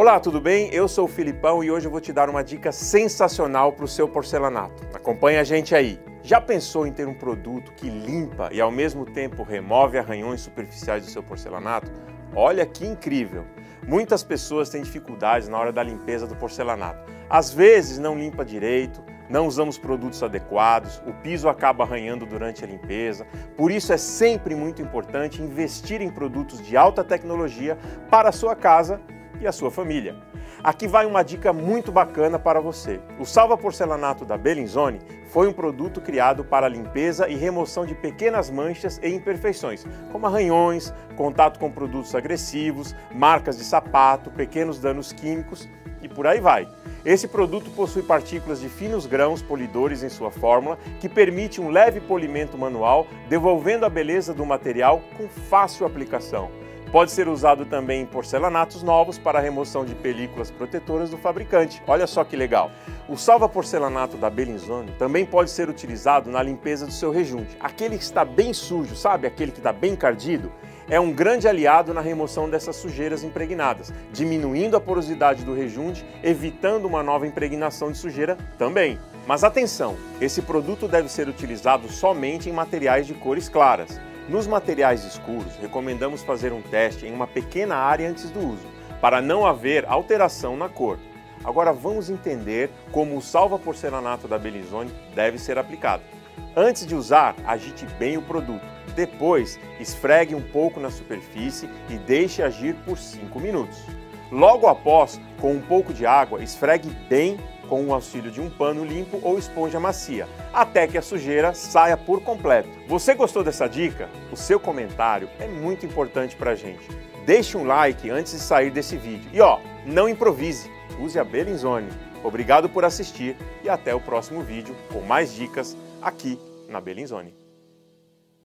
Olá, tudo bem? Eu sou o Filipão e hoje eu vou te dar uma dica sensacional para o seu porcelanato. Acompanhe a gente aí. Já pensou em ter um produto que limpa e ao mesmo tempo remove arranhões superficiais do seu porcelanato? Olha que incrível! Muitas pessoas têm dificuldades na hora da limpeza do porcelanato. Às vezes não limpa direito, não usamos produtos adequados, o piso acaba arranhando durante a limpeza. Por isso é sempre muito importante investir em produtos de alta tecnologia para a sua casa e a sua família. Aqui vai uma dica muito bacana para você. O Salva Porcelanato da Bellinzone foi um produto criado para limpeza e remoção de pequenas manchas e imperfeições, como arranhões, contato com produtos agressivos, marcas de sapato, pequenos danos químicos e por aí vai. Esse produto possui partículas de finos grãos polidores em sua fórmula, que permite um leve polimento manual, devolvendo a beleza do material com fácil aplicação. Pode ser usado também em porcelanatos novos para a remoção de películas protetoras do fabricante. Olha só que legal! O salva porcelanato da Bellinzone também pode ser utilizado na limpeza do seu rejunte. Aquele que está bem sujo, sabe? Aquele que está bem encardido, é um grande aliado na remoção dessas sujeiras impregnadas, diminuindo a porosidade do rejunte, evitando uma nova impregnação de sujeira também. Mas atenção, esse produto deve ser utilizado somente em materiais de cores claras. Nos materiais escuros, recomendamos fazer um teste em uma pequena área antes do uso, para não haver alteração na cor. Agora vamos entender como o salva porcelanato da Belizone deve ser aplicado. Antes de usar, agite bem o produto. Depois, esfregue um pouco na superfície e deixe agir por 5 minutos. Logo após, com um pouco de água, esfregue bem com o auxílio de um pano limpo ou esponja macia, até que a sujeira saia por completo. Você gostou dessa dica? O seu comentário é muito importante para a gente. Deixe um like antes de sair desse vídeo. E ó, não improvise, use a Bellinzone. Obrigado por assistir e até o próximo vídeo com mais dicas aqui na Bellinzone.